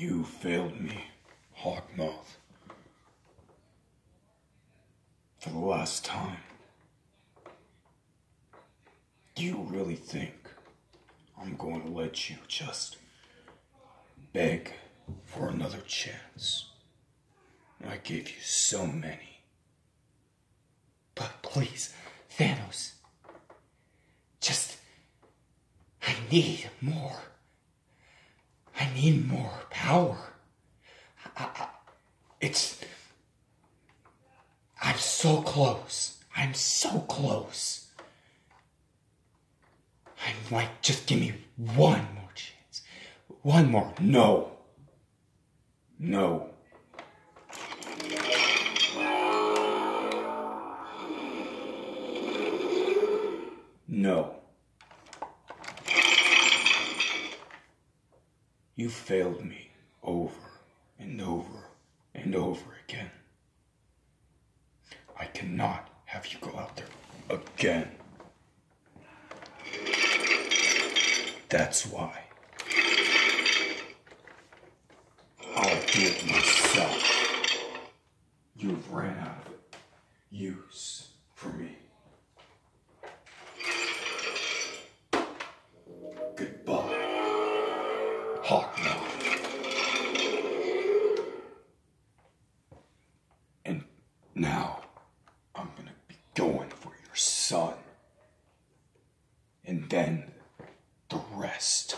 You failed me, Hawkmoth. For the last time. Do you really think I'm going to let you just beg for another chance? I gave you so many. But please, Thanos. Just. I need more. I need more power. I, I, it's. I'm so close. I'm so close. I'm like, just give me one more chance. One more. No. No. No. You failed me over and over and over again. I cannot have you go out there again. That's why. I'll do it myself. You've ran out of use for me. Goodbye, Now, I'm gonna be going for your son. And then, the rest.